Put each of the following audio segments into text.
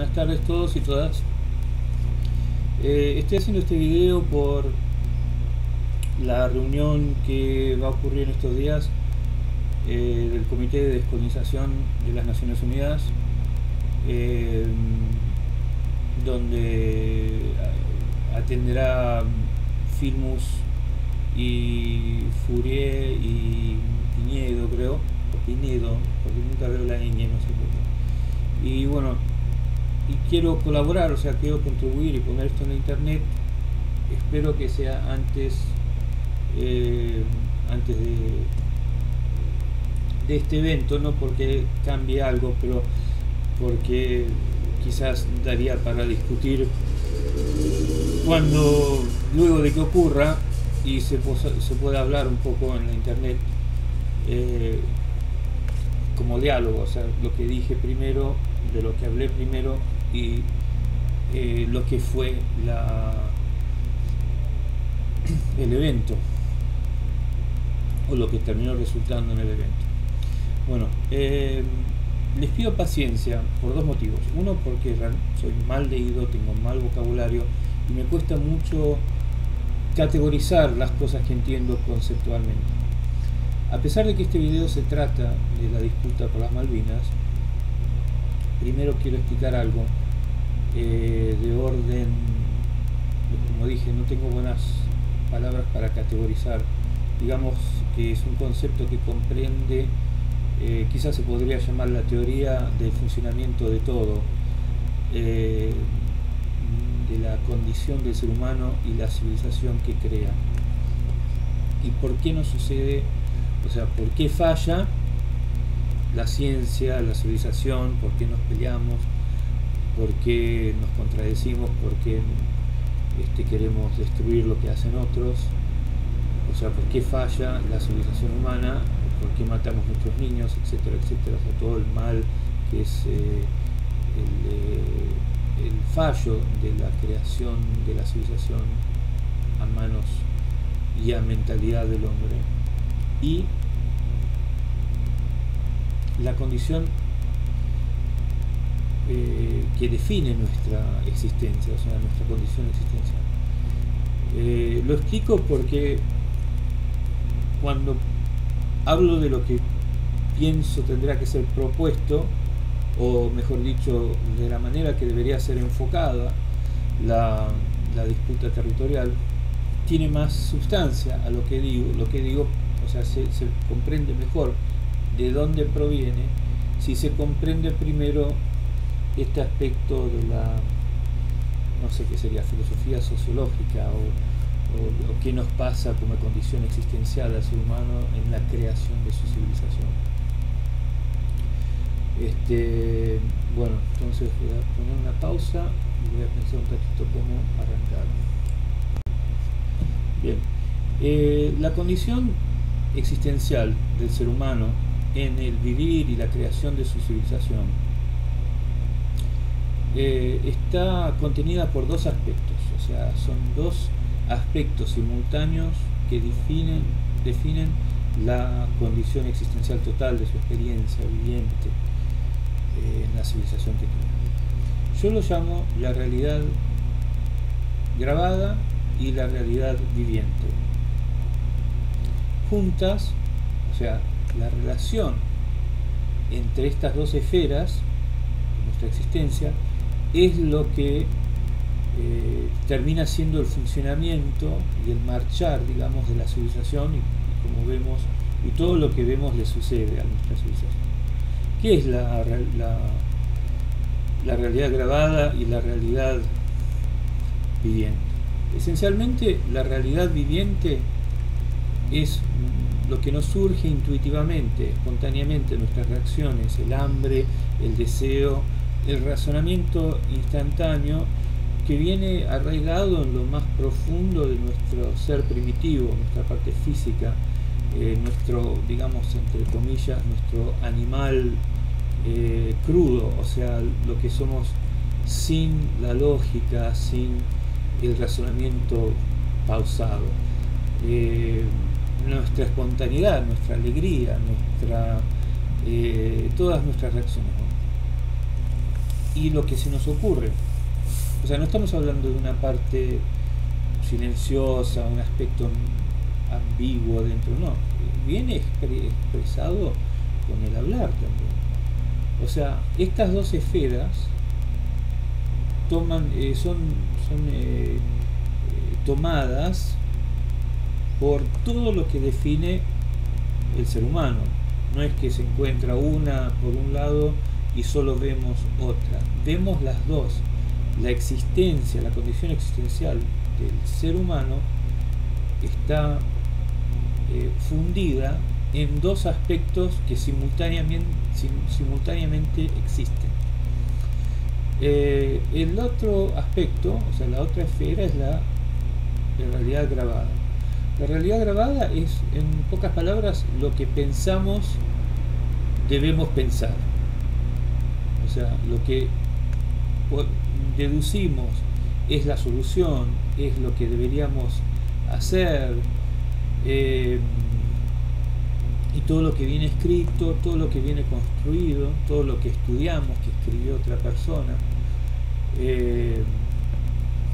buenas tardes todos y todas. Eh, estoy haciendo este video por la reunión que va a ocurrir en estos días eh, del Comité de Descolonización de las Naciones Unidas, eh, donde atenderá Filmus y Fourier y Piñedo, creo, o Pinedo, porque nunca veo la ñ, no sé por qué y bueno y quiero colaborar o sea quiero contribuir y poner esto en la internet. Espero que sea antes eh, antes de de este evento no porque cambie algo pero porque quizás daría para discutir cuando luego de que ocurra y se, se pueda hablar un poco en la internet eh, como diálogo, o sea, lo que dije primero de lo que hablé primero y eh, lo que fue la, el evento o lo que terminó resultando en el evento. Bueno, eh, les pido paciencia por dos motivos. Uno porque soy mal leído, tengo mal vocabulario y me cuesta mucho categorizar las cosas que entiendo conceptualmente. A pesar de que este video se trata de la disputa por las Malvinas, primero quiero explicar algo eh, de orden, como dije, no tengo buenas palabras para categorizar. Digamos que es un concepto que comprende, eh, quizás se podría llamar la teoría del funcionamiento de todo, eh, de la condición del ser humano y la civilización que crea. ¿Y por qué no sucede? O sea, ¿por qué falla la ciencia, la civilización, por qué nos peleamos, por qué nos contradecimos, por qué este, queremos destruir lo que hacen otros, o sea, por qué falla la civilización humana, por qué matamos nuestros niños, etcétera, etcétera, o sea, todo el mal que es eh, el, el fallo de la creación de la civilización a manos y a mentalidad del hombre. Y la condición eh, que define nuestra existencia, o sea, nuestra condición existencial. Eh, lo explico porque cuando hablo de lo que pienso tendrá que ser propuesto, o mejor dicho, de la manera que debería ser enfocada la, disputa territorial, tiene más sustancia a lo que digo, lo que digo, o sea, se comprende mejor de dónde proviene si se comprende primero este aspecto de la, no sé qué sería, filosofía sociológica o, qué nos pasa como condición existencial al ser humano en la creación de su civilización. Este, bueno, entonces voy a poner una pausa y voy a pensar un ratito cómo arrancar. Bien, eh, la condición existencial del ser humano en el vivir y la creación de su civilización eh, está contenida por dos aspectos, o sea, son dos aspectos simultáneos que definen, definen la condición existencial total de su experiencia viviente eh, en la civilización que tiene. Yo lo llamo la realidad grabada y la realidad viviente. Juntas, o sea, la relación entre estas dos esferas de nuestra existencia es lo que eh, termina siendo el funcionamiento y el marchar, digamos, de la civilización y, como vemos, y todo lo que vemos le sucede a nuestra civilización. ¿Qué es la, la, la realidad grabada y la realidad viviente? Esencialmente, la realidad viviente es lo que nos surge intuitivamente, espontáneamente, nuestras reacciones, el hambre, el deseo, el razonamiento instantáneo que viene arraigado en lo más profundo de nuestro ser primitivo, nuestra parte física, eh, nuestro, digamos, entre comillas, nuestro animal eh, crudo, o sea, lo que somos sin la lógica, sin el razonamiento pausado. Eh, nuestra espontaneidad, nuestra alegría, nuestra, todas nuestras reacciones. Y lo que se nos ocurre. O sea, no estamos hablando de una parte silenciosa, un aspecto ambiguo dentro, no, viene expresado con el hablar también. O sea, estas dos esferas toman, eh, son, son eh, eh, tomadas por todo lo que define el ser humano. No es que se encuentra una por un lado y solo vemos otra. Vemos las dos. La existencia, la condición existencial del ser humano está fundida en dos aspectos que simultáneamente, simultáneamente existen. Eh, el otro aspecto, o sea, la otra esfera es la, realidad grabada. La realidad grabada es, en pocas palabras, lo que pensamos debemos pensar. O sea, lo que deducimos es la solución, es lo que deberíamos hacer. Eh, y todo lo que viene escrito, todo lo que viene construido, todo lo que estudiamos, que escribió otra persona. Eh,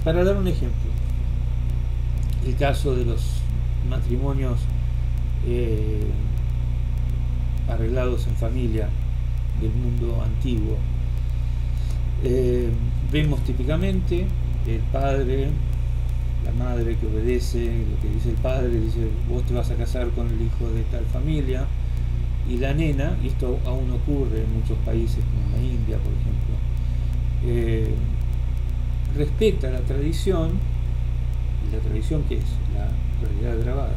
para dar un ejemplo, el caso de los matrimonios eh, arreglados en familia del mundo antiguo, eh, vemos típicamente el padre la madre que obedece lo que dice el padre, dice vos te vas a casar con el hijo de tal familia, y la nena, y esto aún ocurre en muchos países como la India, por ejemplo, eh, respeta la tradición, la tradición que es la realidad grabada,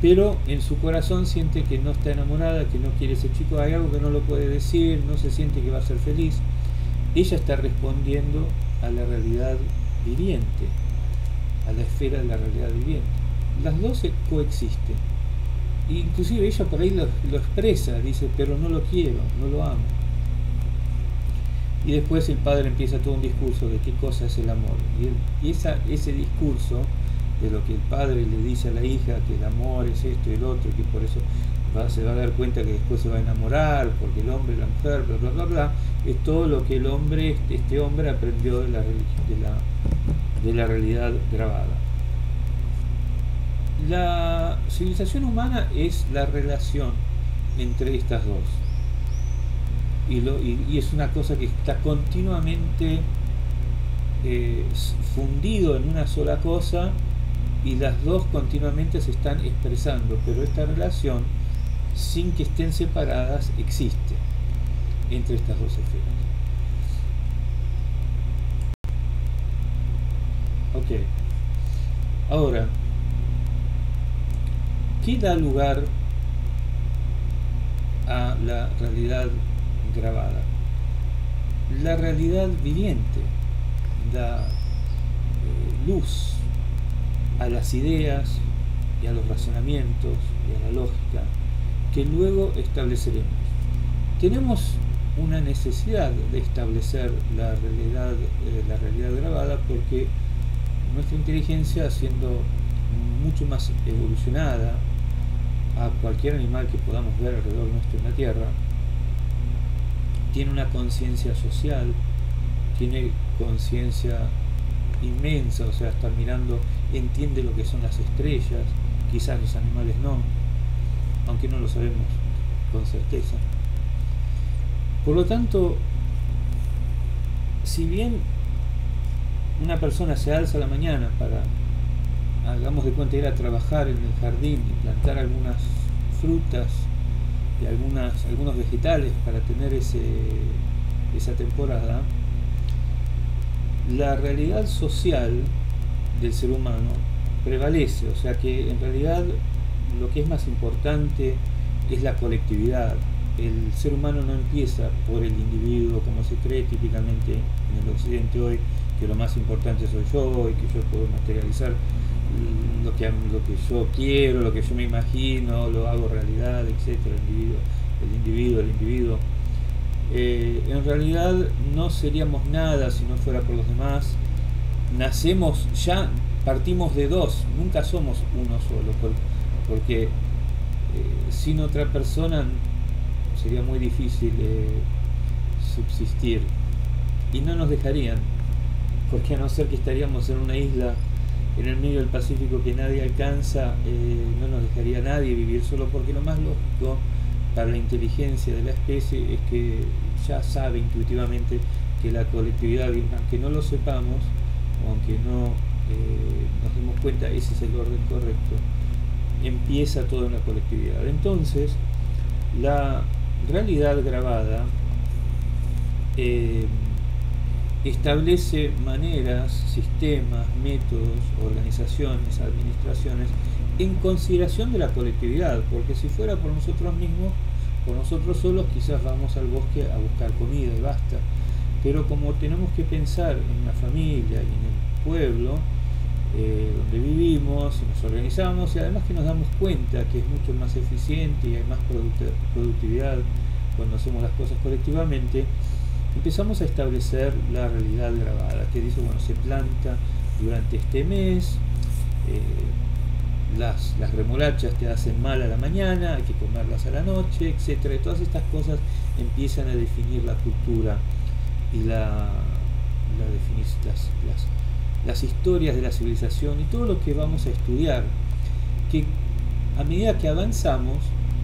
pero en su corazón siente que no está enamorada, que no quiere ese chico, hay algo que no lo puede decir, no se siente que va a ser feliz. Ella está respondiendo a la realidad viviente, a la esfera de la realidad viviente. Las dos coexisten. Inclusive ella por ahí lo, expresa, dice, pero no lo quiero, no lo amo. Y después el padre empieza todo un discurso de qué cosa es el amor. Y, ese discurso de lo que el padre le dice a la hija, que el amor es esto y el otro, y que por eso se va a dar cuenta que después se va a enamorar, porque el hombre y la mujer, bla, bla, bla, bla, es todo lo que el hombre, este hombre aprendió de la, de la de la realidad grabada. La civilización humana es la relación entre estas dos. Y, es una cosa que está continuamente eh, fundido en una sola cosa y las dos continuamente se están expresando, pero esta relación, sin que estén separadas, existe entre estas dos esferas. Ok. Ahora, ¿qué da lugar a la realidad grabada? La realidad viviente da eh, luz a las ideas y a los razonamientos y a la lógica que luego estableceremos. Tenemos una necesidad de establecer la realidad, eh, la realidad grabada porque nuestra inteligencia siendo mucho más evolucionada a cualquier animal que podamos ver alrededor nuestro en la Tierra, tiene una conciencia social, tiene conciencia inmensa, o sea, está mirando, entiende lo que son las estrellas, quizás los animales no, aunque no lo sabemos con certeza. Por lo tanto, si bien una persona se alza a la mañana para, hagamos de cuenta, ir a trabajar en el jardín y plantar algunas frutas y algunas, algunos vegetales para tener ese, esa temporada, la realidad social del ser humano prevalece, o sea que en realidad lo que es más importante es la colectividad. El ser humano no empieza por el individuo como se cree típicamente en el occidente hoy, que lo más importante soy yo y que yo puedo materializar lo que, yo quiero, lo que yo me imagino, lo hago realidad, etc. El individuo, el individuo, el individuo. Eh, en realidad no seríamos nada si no fuera por los demás. Nacemos ya, partimos de dos, nunca somos uno solo, porque eh, sin otra persona sería muy difícil eh, subsistir. Y no nos dejarían, porque a no ser que estaríamos en una isla en el medio del Pacífico que nadie alcanza, eh, no nos dejaría nadie vivir solo porque lo más lógico para la inteligencia de la especie es que ya sabe intuitivamente que la colectividad, aunque no lo sepamos, aunque no eh, nos demos cuenta, ese es el orden correcto, empieza todo en la colectividad. Entonces, la realidad grabada eh, establece maneras, sistemas, métodos, organizaciones, administraciones en consideración de la colectividad, porque si fuera por nosotros mismos, por nosotros solos quizás vamos al bosque a buscar comida y basta, pero como tenemos que pensar en la familia en el pueblo, eh, donde vivimos, nos organizamos y además que nos damos cuenta que es mucho más eficiente y hay más productividad cuando hacemos las cosas colectivamente, empezamos a establecer la realidad grabada, que dice, bueno, se planta durante este mes, eh, las, las, remolachas te hacen mal a la mañana, hay que comerlas a la noche, etcétera. todas estas cosas empiezan a definir la cultura y la, la las, las, las historias de la civilización y todo lo que vamos a estudiar, que a medida que avanzamos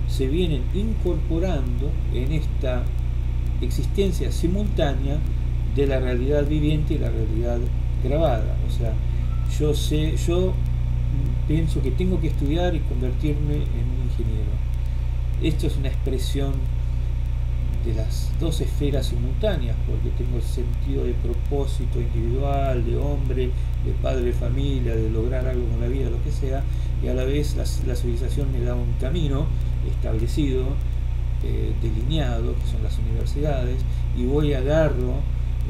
se vienen incorporando en esta existencia simultánea de la realidad viviente y la realidad grabada. O sea, yo sé, yo pienso que tengo que estudiar y convertirme en un ingeniero. Esto es una expresión de las dos esferas simultáneas, porque tengo el sentido de propósito individual, de hombre, de padre de familia, de lograr algo con la vida, lo que sea, y a la vez la, la civilización me da un camino establecido eh, delineado, que son las universidades, y voy a agarro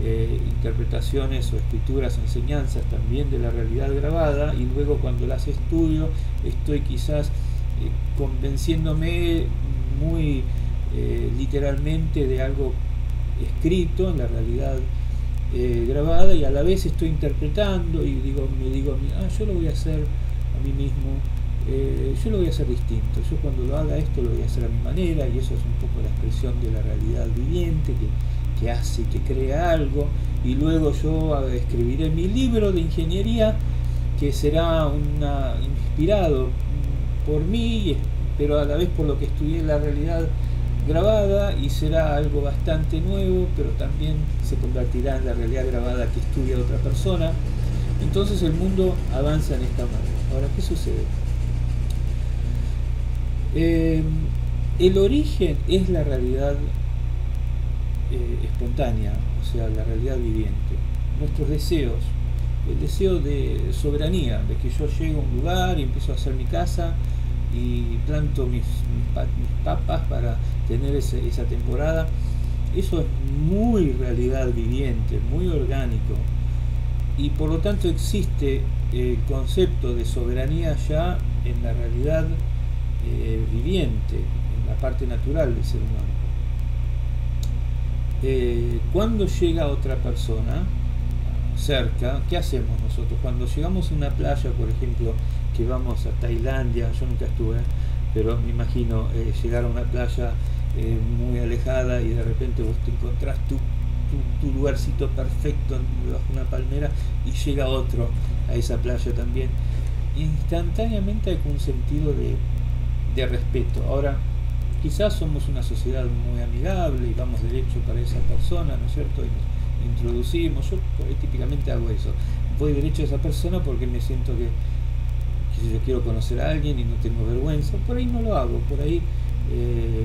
eh, interpretaciones o escrituras, enseñanzas también de la realidad grabada, y luego cuando las estudio estoy quizás eh, convenciéndome muy literalmente de algo escrito en la realidad grabada y a la vez estoy interpretando y digo, me digo, ah, yo lo voy a hacer a mí mismo eh, yo lo voy a hacer distinto. Yo cuando lo haga esto lo voy a hacer a mi manera y eso es un poco la expresión de la realidad viviente que, que hace, que crea algo. Y luego yo escribiré mi libro de ingeniería que será una, inspirado por mí, pero a la vez por lo que estudié la realidad grabada y será algo bastante nuevo, pero también se convertirá en la realidad grabada que estudia otra persona. Entonces el mundo avanza en esta manera. Ahora, ¿qué sucede? Eh, el origen es la realidad eh, espontánea, o sea, la realidad viviente. Nuestros deseos, el deseo de soberanía, de que yo llego a un lugar y empiezo a hacer mi casa y planto mis, papas para tener esa temporada, eso es muy realidad viviente, muy orgánico. Y por lo tanto existe el concepto de soberanía ya en la realidad eh, viviente, en la parte natural del ser humano. Eh, cuando llega otra persona cerca, ¿qué hacemos nosotros? Cuando llegamos a una playa, por ejemplo, que vamos a Tailandia, yo nunca estuve, pero me imagino eh, llegar a una playa muy alejada y de repente vos te encontrás tu, tu, lugarcito perfecto bajo una palmera y llega otro a esa playa también. Instantáneamente hay un sentido de de respeto. Ahora, quizás somos una sociedad muy amigable y vamos derecho para esa persona, ¿no es cierto? Y nos introducimos, yo típicamente hago eso, voy derecho a esa persona porque me siento que, que yo quiero conocer a alguien y no tengo vergüenza, por ahí no lo hago, por ahí eh,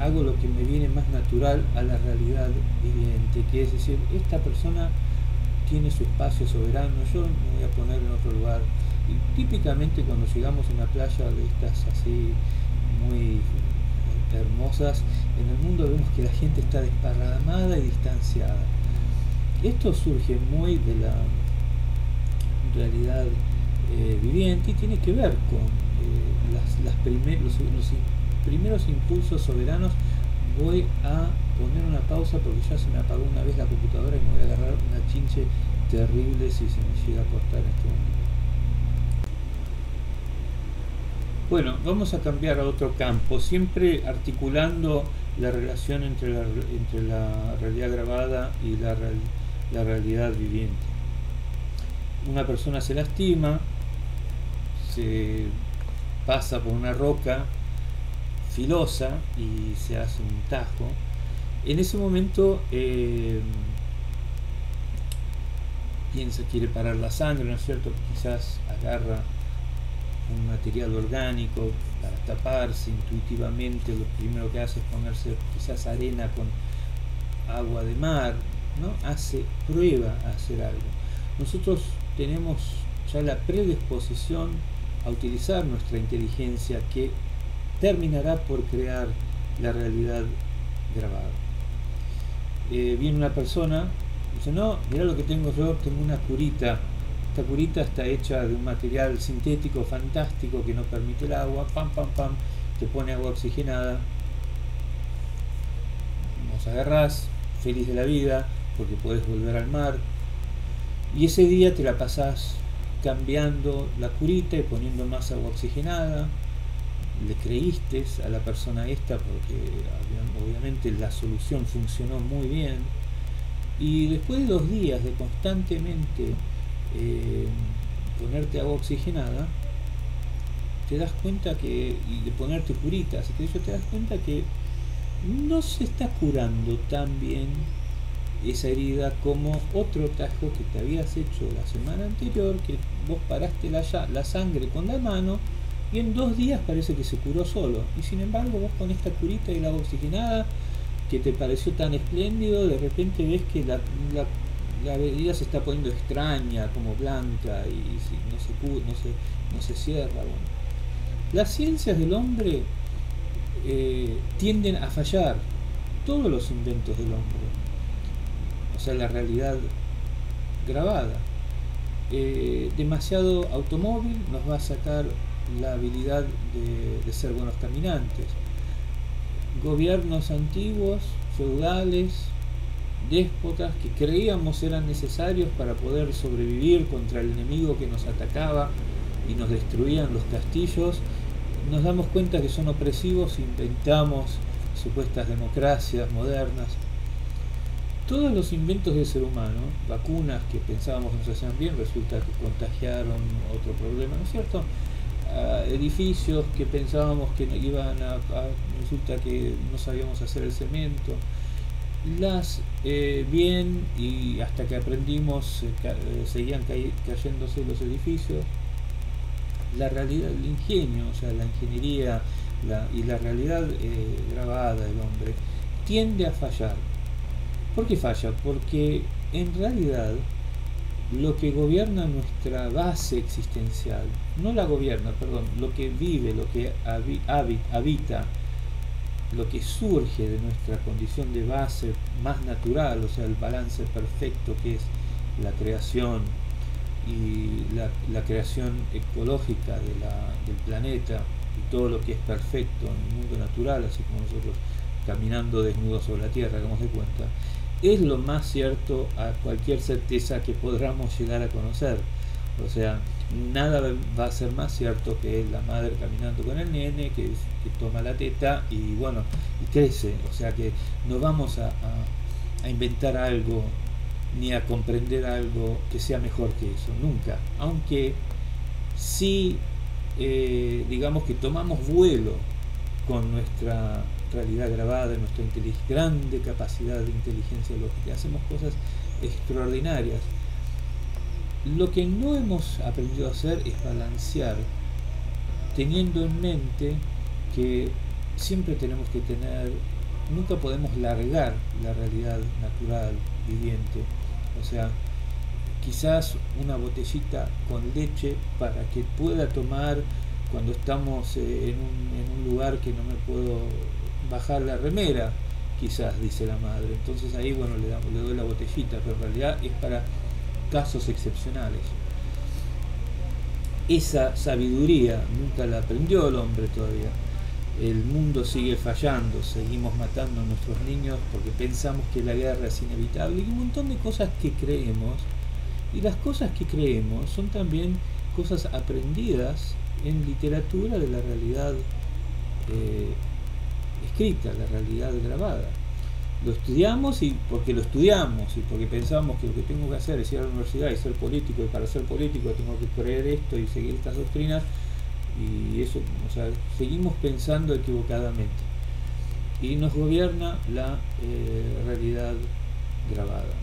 hago lo que me viene más natural a la realidad viviente, que es decir, esta persona tiene su espacio soberano, yo me voy a poner en otro lugar y típicamente cuando llegamos a una playa de estas así muy hermosas, en el mundo vemos que la gente está desparramada y distanciada. Esto surge muy de la realidad eh, viviente y tiene que ver con eh, las, los, primeros impulsos soberanos. Voy a poner una pausa porque ya se me apagó una vez la computadora y me voy a agarrar una chinche terrible si se me llega a cortar en este momento. Bueno, vamos a cambiar a otro campo, siempre articulando la relación entre la, entre la realidad grabada y la, la realidad viviente. Una persona se lastima, se pasa por una roca filosa y se hace un tajo. En ese momento eh, piensa, quiere parar la sangre, ¿no es cierto? Quizás agarra un material orgánico para taparse intuitivamente, lo primero que hace es ponerse quizás arena con agua de mar, ¿no? Hace prueba a hacer algo. Nosotros tenemos ya la predisposición a utilizar nuestra inteligencia que terminará por crear la realidad grabada. Eh, viene una persona, dice, no, mira lo que tengo yo, tengo una curita. Esta curita está hecha de un material sintético fantástico que no permite el agua, pam, pam, pam, te pone agua oxigenada. Nos agarrás, feliz de la vida, porque puedes volver al mar. Y ese día te la pasás cambiando la curita y poniendo más agua oxigenada. Le creíste a la persona esta porque obviamente la solución funcionó muy bien. Y después de dos días de constantemente eh, ponerte agua oxigenada, te das cuenta que, y de ponerte curitas, que te das cuenta que no se está curando tan bien esa herida como otro tajo que te habías hecho la semana anterior, que vos paraste la, la sangre con la mano y en dos días parece que se curó solo. Y sin embargo vos con esta curita y la oxigenada que te pareció tan espléndido, de repente ves que la, la, herida se está poniendo extraña, como blanca y no, se, no, se, no se cierra. Bueno. Las ciencias del hombre eh, tienden a fallar, todos los inventos del hombre sea, la realidad grabada. Eh, demasiado automóvil nos va a sacar la habilidad de, ser buenos caminantes. Gobiernos antiguos, feudales, déspotas que creíamos eran necesarios para poder sobrevivir contra el enemigo que nos atacaba y nos destruían los castillos, nos damos cuenta que son opresivos, inventamos supuestas democracias modernas todos los inventos del ser humano, vacunas que pensábamos nos hacían bien, resulta que contagiaron otro problema, ¿no es cierto? edificios que pensábamos que iban a, resulta que no sabíamos hacer el cemento, las eh, bien y hasta que aprendimos eh, eh, seguían cayéndose los edificios, la realidad, el ingenio, o sea, la ingeniería y la realidad grabada del hombre tiende a fallar ¿Por qué falla? Porque en realidad lo que gobierna nuestra base existencial, no la gobierna, perdón, lo que vive, lo que habita, lo que surge de nuestra condición de base más natural, o sea, el balance perfecto que es la creación y la, creación ecológica del planeta y todo lo que es perfecto en el mundo natural, así como nosotros caminando desnudos sobre la tierra, hagamos de cuenta, es lo más cierto a cualquier certeza que podamos llegar a conocer. O sea, nada va a ser más cierto que la madre caminando con el nene, que, toma la teta y bueno, y crece. O sea que no vamos a, inventar algo ni a comprender algo que sea mejor que eso, nunca. Aunque sí, eh, digamos que tomamos vuelo con nuestra realidad grabada, nuestra grande capacidad de inteligencia lógica. Hacemos cosas extraordinarias. Lo que no hemos aprendido a hacer es balancear, teniendo en mente que siempre tenemos que tener, nunca podemos largar la realidad natural, viviente. O sea, quizás una botellita con leche para que pueda tomar cuando estamos eh, en en un lugar que no me puedo bajar la remera, quizás, dice la madre. Entonces ahí, bueno, le, doy la botellita, pero en realidad es para casos excepcionales. Esa sabiduría nunca la aprendió el hombre todavía. El mundo sigue fallando, seguimos matando a nuestros niños porque pensamos que la guerra es inevitable y un montón de cosas que creemos. Y las cosas que creemos son también cosas aprendidas en literatura de la realidad eh, escrita, la realidad grabada. Lo estudiamos y porque lo estudiamos y porque pensamos que lo que tengo que hacer es ir a la universidad y ser político y para ser político tengo que creer esto y seguir estas doctrinas y eso, o sea, seguimos pensando equivocadamente y nos gobierna la eh, realidad grabada.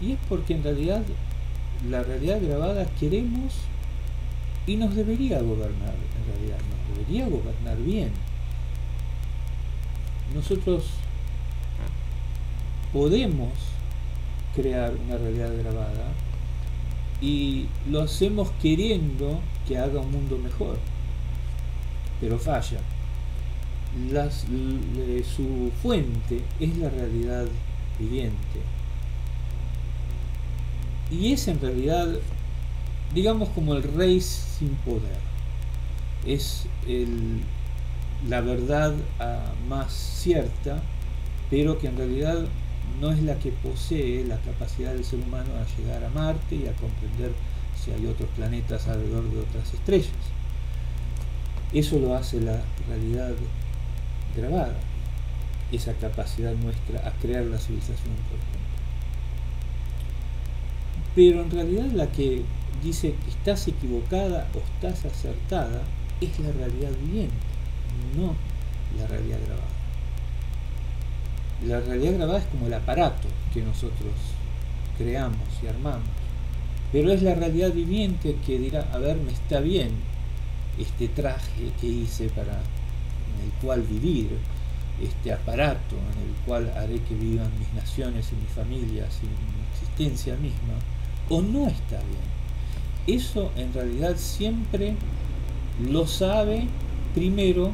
Y es porque en realidad la realidad grabada queremos y nos debería gobernar, en realidad, nos debería gobernar bien. Nosotros podemos crear una realidad grabada y lo hacemos queriendo que haga un mundo mejor, pero falla. Las, su fuente es la realidad viviente. Y es en realidad, digamos, como el rey sin poder. Es la verdad ah, más cierta, pero que en realidad no es la que posee la capacidad del ser humano a llegar a Marte y a comprender si hay otros planetas alrededor de otras estrellas. Eso lo hace la realidad grabada, esa capacidad nuestra a crear la civilización, por ejemplo. Pero en realidad la que dice que estás equivocada o estás acertada es la realidad viviente, no la realidad grabada. La realidad grabada es como el aparato que nosotros creamos y armamos, pero es la realidad viviente que dirá, a ver, me está bien este traje que hice para en el cual vivir, este aparato en el cual haré que vivan mis naciones y mis familias y mi existencia misma, o no está bien. Eso en realidad siempre lo sabe primero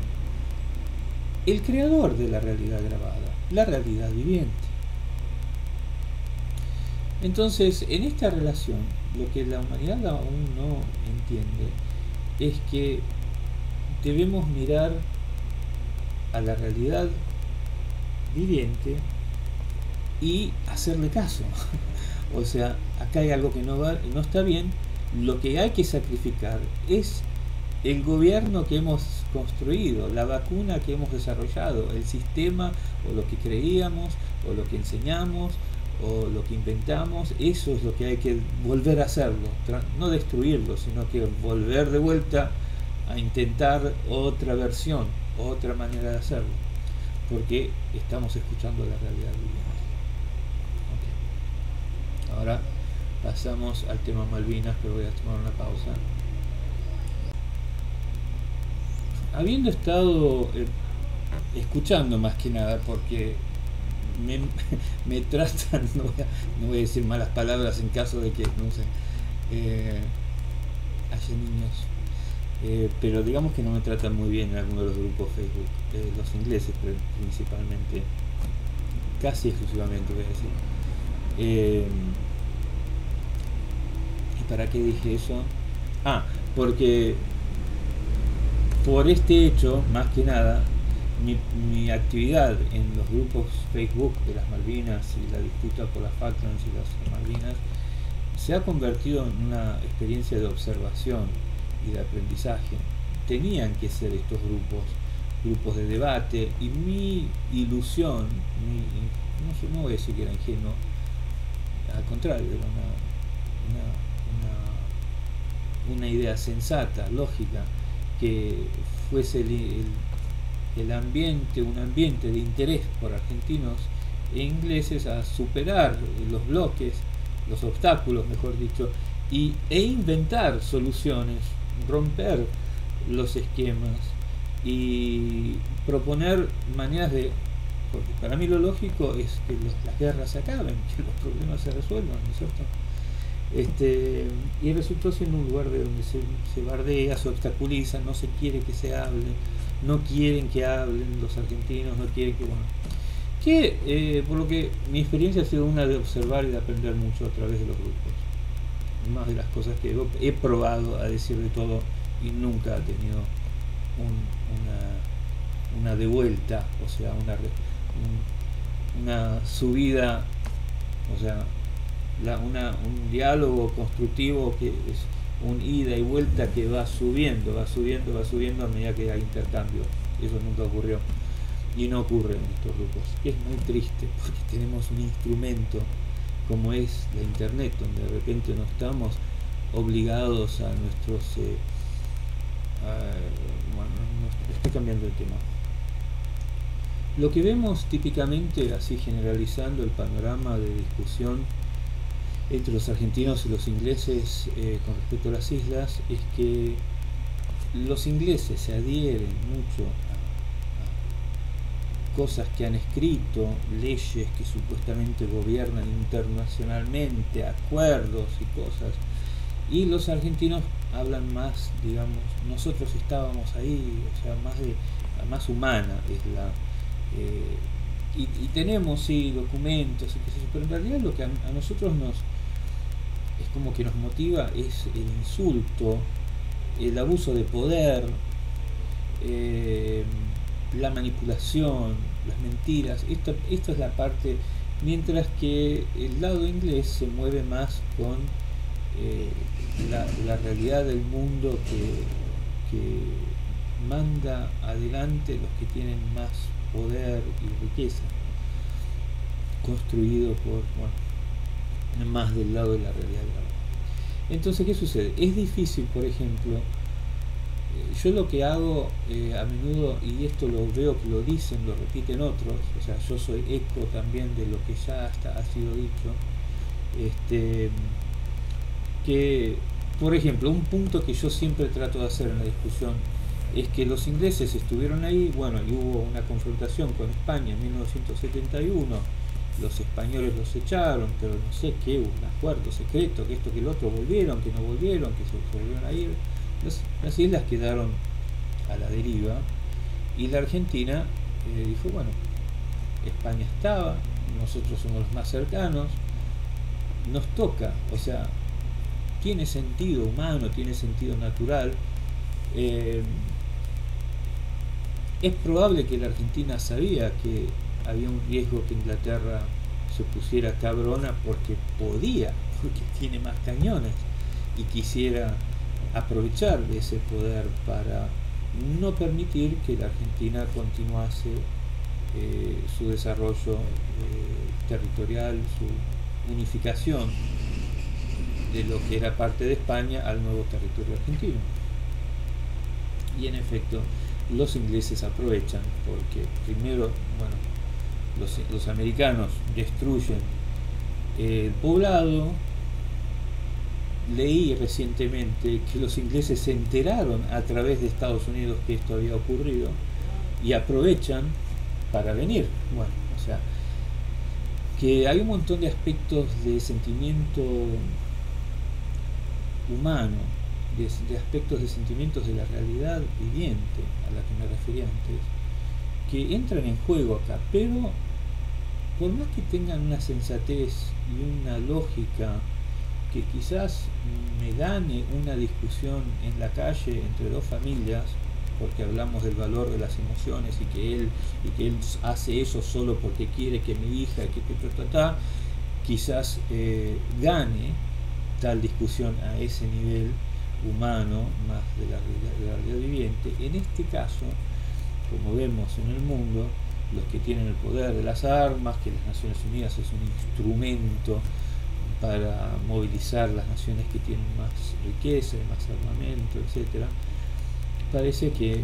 el creador de la realidad grabada, la realidad viviente. Entonces, en esta relación, lo que la humanidad aún no entiende es que debemos mirar a la realidad viviente y hacerle caso. o sea, acá hay algo que no, va, no está bien, lo que hay que sacrificar es el gobierno que hemos construido, la vacuna que hemos desarrollado, el sistema o lo que creíamos o lo que enseñamos o lo que inventamos, eso es lo que hay que volver a hacerlo, no destruirlo, sino que volver de vuelta a intentar otra versión, otra manera de hacerlo, porque estamos escuchando la realidad viviente. Ahora pasamos al tema Malvinas, pero voy a tomar una pausa. Habiendo estado eh, escuchando más que nada, porque me, tratan, no voy, a, decir malas palabras en caso de que, no sé, eh, haya niños, eh, pero digamos que no me tratan muy bien en algunos de los grupos Facebook, eh, los ingleses principalmente, casi exclusivamente voy a decir. ¿Y para qué dije eso? Ah, porque por este hecho, más que nada, mi, actividad en los grupos Facebook de las Malvinas y la disputa por las Falklands y las Malvinas se ha convertido en una experiencia de observación y de aprendizaje. Tenían que ser estos grupos, grupos de debate, y mi ilusión, no, voy a decir que era ingenuo, al contrario, era una, una, idea sensata, lógica, que fuese el el ambiente, un ambiente de interés por argentinos e ingleses a superar los bloques, los obstáculos, mejor dicho, y, e inventar soluciones, romper los esquemas y proponer maneras de... Porque para mí lo lógico es que las guerras se acaben, que los problemas se resuelvan, ¿no es cierto? Este, y resultó siendo un lugar de donde se, se bardea, se obstaculiza, no se quiere que se hable, no quieren que hablen los argentinos, no quieren que, bueno, que eh, por lo que mi experiencia ha sido una de observar y de aprender mucho a través de los grupos. Más de las cosas que he probado a decir de todo y nunca ha tenido una, una devuelta, o sea, una, una subida, o sea, una, un diálogo constructivo que es un ida y vuelta que va subiendo, va subiendo, va subiendo a medida que hay intercambio. Eso nunca ocurrió. Y no ocurre en estos grupos. Es muy triste porque tenemos un instrumento como es la internet, donde de repente no estamos obligados a nuestros... Eh, bueno, estoy cambiando de tema. Lo que vemos típicamente, así generalizando el panorama de discusión entre los argentinos y los ingleses eh, con respecto a las islas, es que los ingleses se adhieren mucho cosas que han escrito, leyes que supuestamente gobiernan internacionalmente, acuerdos y cosas. Y los argentinos hablan más, digamos, nosotros estábamos ahí, o sea, más de más humana es la eh, y, tenemos sí documentos y qué pero en realidad lo que a, nosotros nos es como que nos motiva es el insulto, el abuso de poder, eh, la manipulación, las mentiras, esto, esto es la parte, mientras que el lado inglés se mueve más con eh, la, realidad del mundo que, manda adelante los que tienen más poder y riqueza, construido por, más del lado de la realidad. Entonces, ¿qué sucede? Es difícil, por ejemplo, yo lo que hago eh, a menudo, y esto lo veo que lo dicen, lo repiten otros, o sea, yo soy eco también de lo que ya hasta ha sido dicho, este, que, por ejemplo, un punto que yo siempre trato de hacer en la discusión es que los ingleses estuvieron ahí, bueno, y hubo una confrontación con España en 1971, los españoles los echaron, pero no sé qué, un acuerdo secreto, que esto, que el otro volvieron, que no volvieron, que se volvieron a ir las, islas quedaron a la deriva y la Argentina eh, dijo, bueno, España estaba, nosotros somos los más cercanos, nos toca, o sea, tiene sentido humano, tiene sentido natural. Eh, es probable que la Argentina sabía que había un riesgo que Inglaterra se pusiera cabrona porque podía, porque tiene más cañones y quisiera aprovechar de ese poder para no permitir que la Argentina continuase eh, su desarrollo eh, territorial, su unificación de lo que era parte de España al nuevo territorio argentino. Y en efecto, los ingleses aprovechan porque primero, bueno, los, los americanos destruyen el poblado, leí recientemente que los ingleses se enteraron a través de Estados Unidos que esto había ocurrido y aprovechan para venir. Bueno, o sea, que hay un montón de aspectos de sentimiento humano, de, aspectos de sentimientos de la realidad viviente a la que me refería antes, que entran en juego acá, pero por más que tengan una sensatez y una lógica que quizás me gane una discusión en la calle entre dos familias, porque hablamos del valor de las emociones y que él, y que él hace eso solo porque quiere que mi hija, que, que, quizás eh, gane tal discusión a ese nivel humano, más de la, de la realidad viviente. En este caso, como vemos en el mundo, los que tienen el poder de las armas, que las Naciones Unidas es un instrumento para movilizar las naciones que tienen más riqueza, más armamento, etc., parece que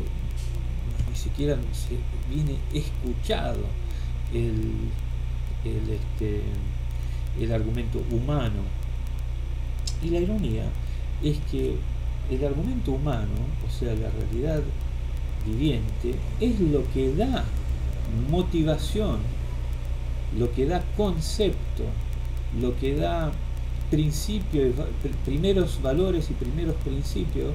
ni siquiera se viene escuchado el, el, este, el argumento humano. Y la ironía es que el argumento humano, o sea, la realidad viviente, es lo que da motivación, lo que da concepto lo que da principios, primeros valores y primeros principios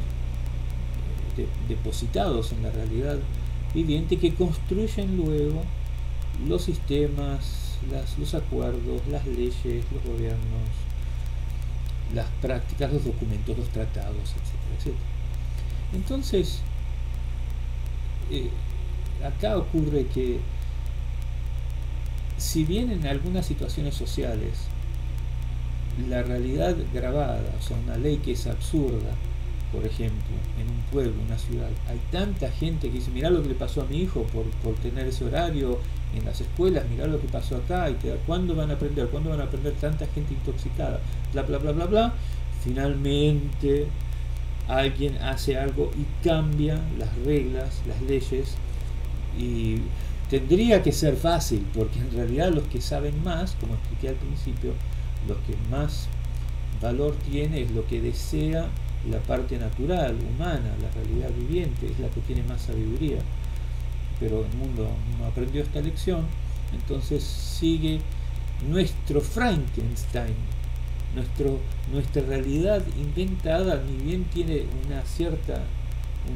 eh, depositados en la realidad viviente que construyen luego los sistemas, los acuerdos, las leyes, los gobiernos, las prácticas, los documentos, los tratados, etcétera, etcétera. Entonces, eh, acá ocurre que si bien en algunas situaciones sociales la realidad grabada, o sea, una ley que es absurda, por ejemplo, en un pueblo, una ciudad, hay tanta gente que dice, mirá lo que le pasó a mi hijo por, por tener ese horario en las escuelas, mirá lo que pasó acá, ¿cuándo van a aprender? ¿Cuándo van a aprender tanta gente intoxicada? Bla, bla, bla, bla, bla. Finalmente alguien hace algo y cambia las reglas, las leyes, y tendría que ser fácil, porque en realidad los que saben más, como expliqué al principio, lo que más valor tiene es lo que desea la parte natural, humana, la realidad viviente, es la que tiene más sabiduría. Pero el mundo no aprendió esta lección, entonces sigue nuestro Frankenstein, nuestro, nuestra realidad inventada, ni bien tiene una cierta,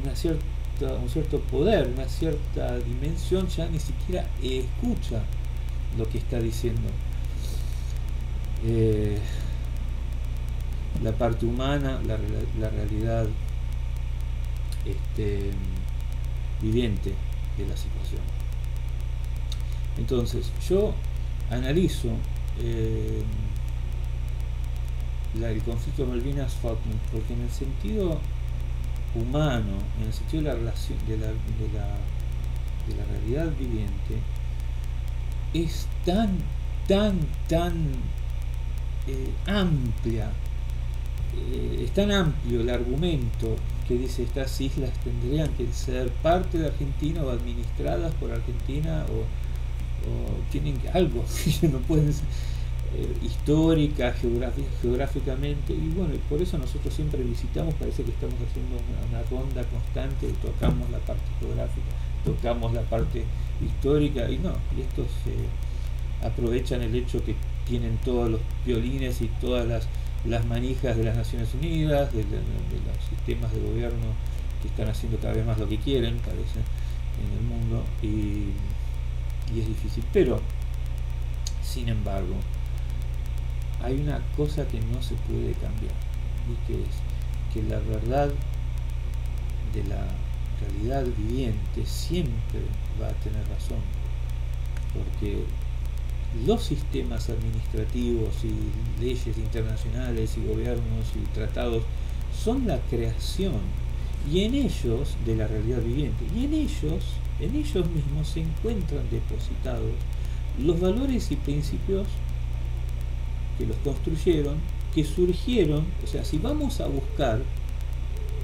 una cierta, un cierto poder, una cierta dimensión, ya ni siquiera escucha lo que está diciendo. Eh, la parte humana, la, la realidad este, viviente de la situación. Entonces, yo analizo eh, el conflicto Malvinas-Falkland porque en el sentido humano, en el sentido de la relación de la, de la, de la realidad viviente, es tan, tan, tan eh, amplia eh, es tan amplio el argumento que dice estas islas tendrían que ser parte de Argentina o administradas por Argentina o, tienen algo no pueden ser eh, histórica, geográficamente y bueno, por eso nosotros siempre visitamos, parece que estamos haciendo una, ronda constante, tocamos la parte geográfica, tocamos la parte histórica y no, y estos eh, aprovechan el hecho que tienen todos los violines y todas las las manijas de las Naciones Unidas, de, los sistemas de gobierno que están haciendo cada vez más lo que quieren, parece, en el mundo, y, es difícil. Pero, sin embargo, hay una cosa que no se puede cambiar, y que es que la verdad de la realidad viviente siempre va a tener razón, porque los sistemas administrativos y leyes internacionales y gobiernos y tratados son la creación y en ellos de la realidad viviente y en ellos en ellos mismos se encuentran depositados los valores y principios que los construyeron que surgieron o sea si vamos a buscar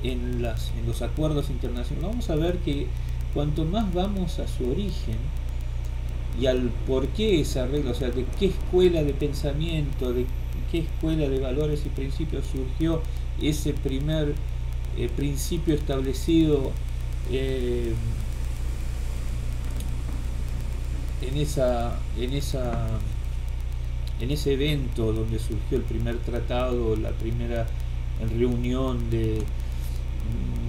en, los acuerdos internacionales vamos a ver que cuanto más vamos a su origen y al por qué esa regla, o sea, de qué escuela de pensamiento, de qué escuela de valores y principios surgió ese primer eh, principio establecido eh, esa en esa en ese evento donde surgió el primer tratado, la primera reunión de,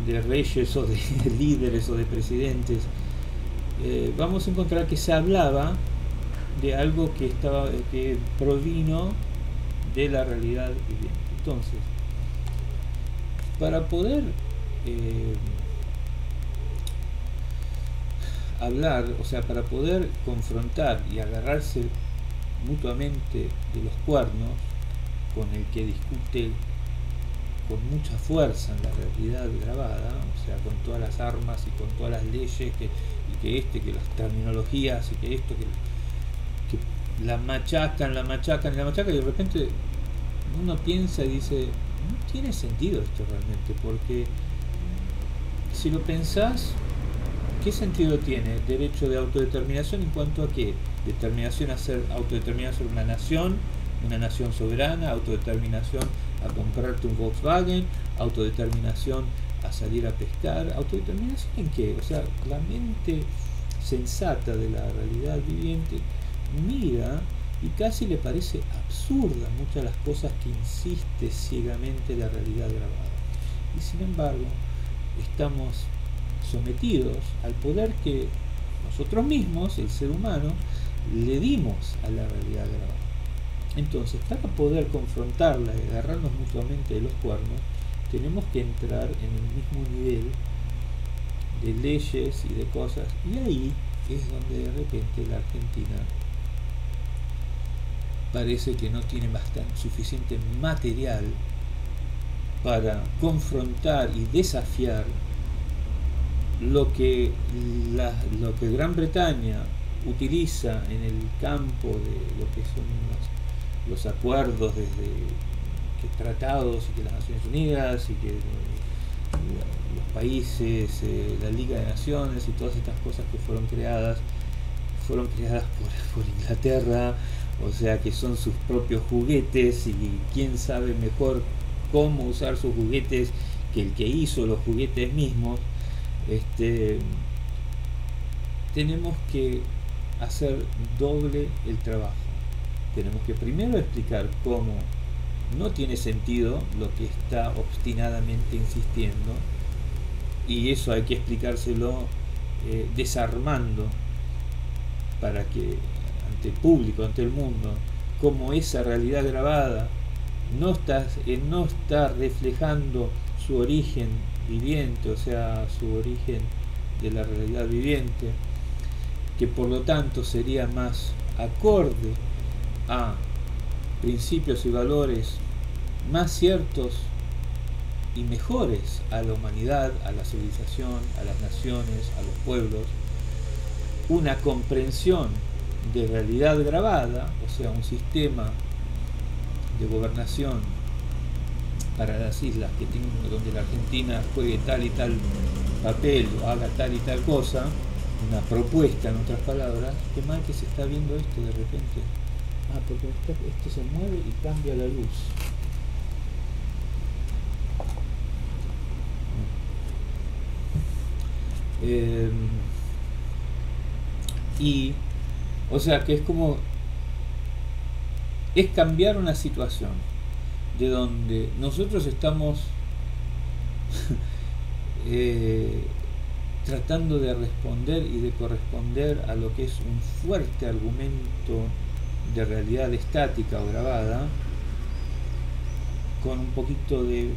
de reyes o de líderes o de presidentes eh, vamos a encontrar que se hablaba de algo que estaba que provino de la realidad viviente. Entonces, para poder eh, hablar, o sea, para poder confrontar y agarrarse mutuamente de los cuernos con el que discute con mucha fuerza en la realidad grabada, o sea, con todas las armas y con todas las leyes que que este, que las terminologías y que esto, que, la machacan, la machacan, la machacan y de repente uno piensa y dice, no tiene sentido esto realmente, porque si lo pensás, ¿qué sentido tiene derecho de autodeterminación en cuanto a qué? Determinación a ser autodeterminación una nación, una nación soberana, autodeterminación a comprarte un Volkswagen, autodeterminación a salir a pescar, autodeterminación en qué? O sea, la mente sensata de la realidad viviente mira y casi le parece absurda muchas de las cosas que insiste ciegamente la realidad grabada. Y sin embargo, estamos sometidos al poder que nosotros mismos, el ser humano, le dimos a la realidad grabada. Entonces, para poder confrontarla y agarrarnos mutuamente de los cuernos, tenemos que entrar en el mismo nivel de leyes y de cosas y ahí es donde de repente la Argentina parece que no tiene bastante suficiente material para confrontar y desafiar lo que, la, lo que Gran Bretaña utiliza en el campo de lo que son los, acuerdos desde que tratados y que las Naciones Unidas y que los países, eh, la Liga de Naciones y todas estas cosas que fueron creadas, fueron creadas por, por Inglaterra, o sea que son sus propios juguetes y quién sabe mejor cómo usar sus juguetes que el que hizo los juguetes mismos, este, tenemos que hacer doble el trabajo. Tenemos que primero explicar cómo no tiene sentido lo que está obstinadamente insistiendo y eso hay que explicárselo eh, desarmando para que ante el público, ante el mundo, cómo esa realidad grabada no está, eh, no está reflejando su origen viviente, o sea, su origen de la realidad viviente, que por lo tanto sería más acorde a principios y valores más ciertos y mejores a la humanidad, a la civilización, a las naciones, a los pueblos, una comprensión de realidad grabada, o sea, un sistema de gobernación para las islas que tienen, donde la Argentina juegue tal y tal papel o haga tal y tal cosa, una propuesta en otras palabras, qué mal que se está viendo esto de repente. Ah, porque esto se mueve y cambia la luz. Eh, y, o sea, que es como es cambiar una situación de donde nosotros estamos eh, tratando de responder y de corresponder a lo que es un fuerte argumento de realidad estática o grabada, con un poquito de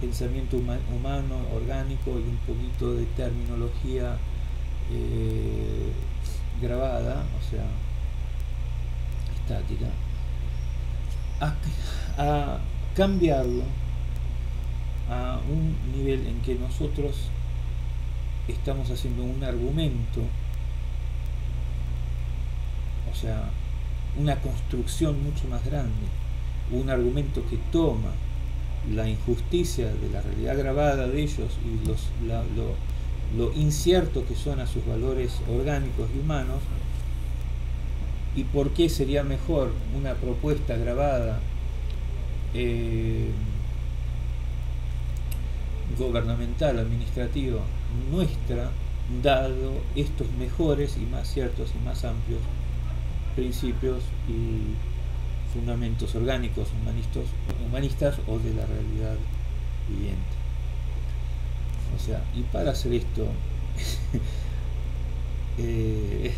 pensamiento humano, orgánico y un poquito de terminología eh, grabada, o sea, estática a, cambiarlo a un nivel en que nosotros estamos haciendo un argumento, o sea, una construcción mucho más grande, un argumento que toma la injusticia de la realidad grabada de ellos y los, lo, lo incierto que son a sus valores orgánicos y humanos, y por qué sería mejor una propuesta grabada eh, gubernamental, administrativa nuestra, dado estos mejores y más ciertos y más amplios principios y fundamentos orgánicos humanistas, humanistas o de la realidad viviente. O sea, y para hacer esto eh,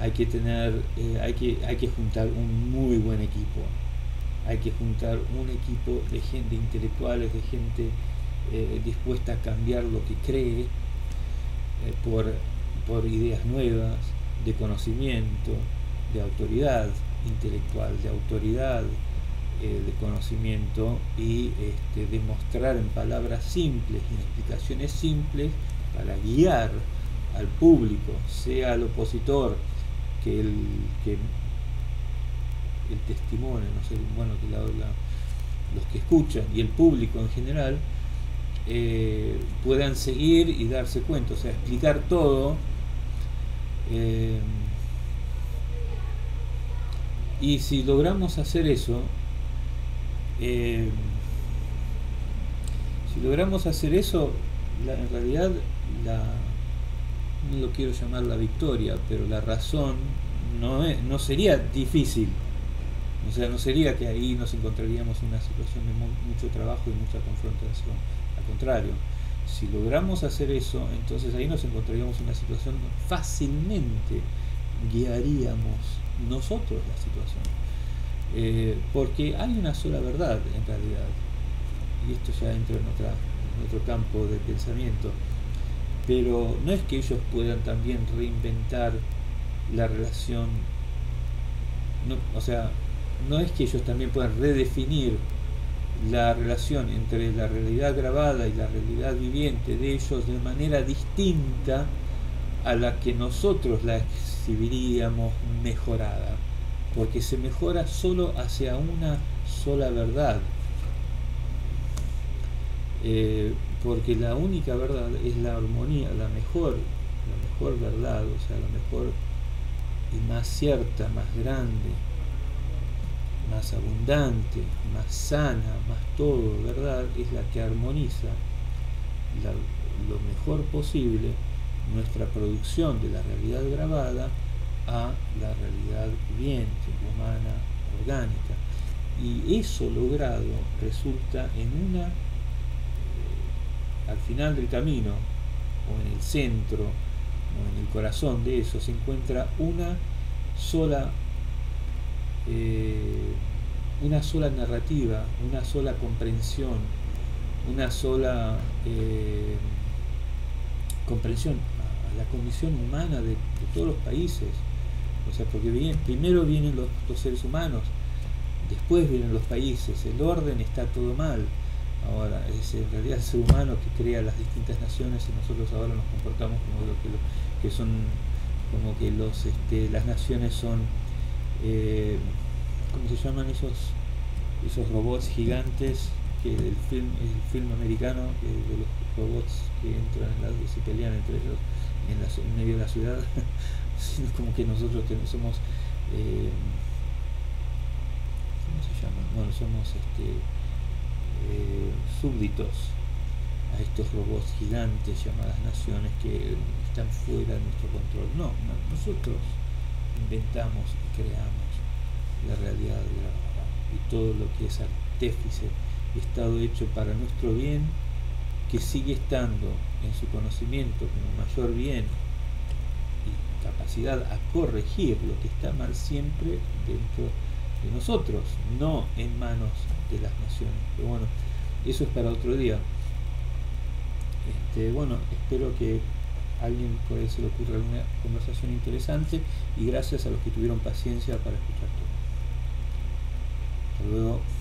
hay que tener, eh, hay, que, hay que juntar un muy buen equipo. Hay que juntar un equipo de gente intelectuales, de gente eh, dispuesta a cambiar lo que cree eh, por, por ideas nuevas, de conocimiento, de autoridad intelectual, de autoridad de conocimiento y este, demostrar en palabras simples y en explicaciones simples para guiar al público, sea al opositor, que el, que el testimonio, no sé, bueno, que los que escuchan y el público en general eh, puedan seguir y darse cuenta, o sea, explicar todo. Eh, y si logramos hacer eso, eh, si logramos hacer eso, en realidad la, no lo quiero llamar la victoria, pero la razón no, no sería difícil. O sea, no sería que ahí nos encontraríamos en una situación de mucho trabajo y mucha confrontación. Contrario, si logramos hacer eso, entonces ahí nos encontraríamos en una situación fácilmente guiaríamos nosotros la situación. Eh, porque hay una sola verdad en realidad, y esto ya entra en, otra, en otro campo de pensamiento pero no es que ellos puedan también reinventar la relación, o sea, no es que ellos también puedan redefinir la relación entre la realidad grabada y la realidad viviente de ellos de manera distinta a la que nosotros la exhibiríamos mejorada, porque se mejora solo hacia una sola verdad, eh, porque la única verdad es la armonía, la mejor, la mejor verdad, o sea, la mejor y más cierta, más grande, más abundante, más sana, más todo, ¿verdad? Es la que armoniza lo mejor posible nuestra producción de la realidad grabada a la realidad viviente, humana, orgánica. Y eso logrado resulta en una, eh, al final del camino, o en el centro, o en el corazón de eso, se encuentra una sola eh, una sola narrativa, una sola comprensión, una sola eh, comprensión a, la condición humana de, todos los países. O sea, porque primero vienen los, seres humanos, después vienen los países, el orden está todo mal. Ahora, es en realidad el ser humano que crea las distintas naciones y nosotros ahora nos comportamos como lo que, que son, como que los, este, las naciones son eh, ¿cómo se llaman esos, esos robots gigantes que del film, el film americano, de los robots que entran en la, y se pelean entre ellos en, medio de la ciudad, como que nosotros somos, eh, ¿cómo se llaman? Bueno, somos este, eh, súbditos a estos robots gigantes llamadas naciones que están fuera de nuestro control. no nosotros inventamos y creamos la realidad y todo lo que es artífice estado hecho para nuestro bien, que sigue estando en su conocimiento como mayor bien y capacidad a corregir lo que está mal siempre dentro de nosotros, no en manos de las naciones. Pero bueno, eso es para otro día. Este, bueno, espero que alguien por ahí se le ocurra alguna conversación interesante y gracias a los que tuvieron paciencia para escuchar todo. Hasta luego.